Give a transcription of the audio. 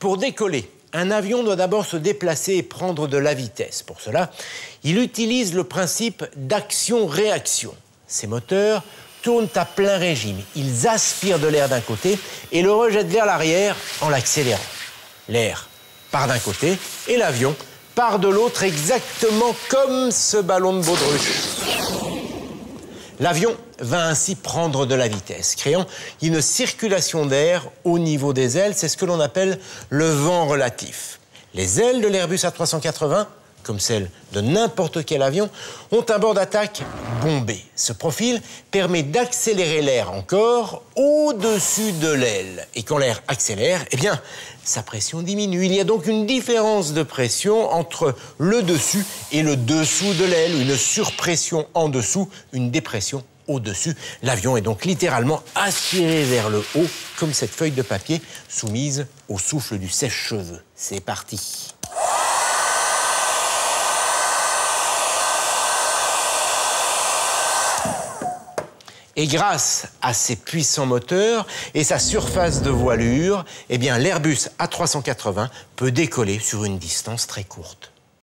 Pour décoller, un avion doit d'abord se déplacer et prendre de la vitesse. Pour cela, il utilise le principe d'action-réaction. Ces moteurs tournent à plein régime. Ils aspirent de l'air d'un côté et le rejettent vers l'arrière en l'accélérant. L'air part d'un côté et l'avion part de l'autre exactement comme ce ballon de baudruche. L'avion va ainsi prendre de la vitesse, créant une circulation d'air au niveau des ailes. C'est ce que l'on appelle le vent relatif. Les ailes de l'Airbus A380 comme celle de n'importe quel avion, ont un bord d'attaque bombé. Ce profil permet d'accélérer l'air encore au-dessus de l'aile. Et quand l'air accélère, eh bien, sa pression diminue. Il y a donc une différence de pression entre le dessus et le dessous de l'aile, une surpression en dessous, une dépression au-dessus. L'avion est donc littéralement aspiré vers le haut, comme cette feuille de papier soumise au souffle du sèche-cheveux. C'est parti. Et grâce à ses puissants moteurs et sa surface de voilure, eh bien l'Airbus A380 peut décoller sur une distance très courte.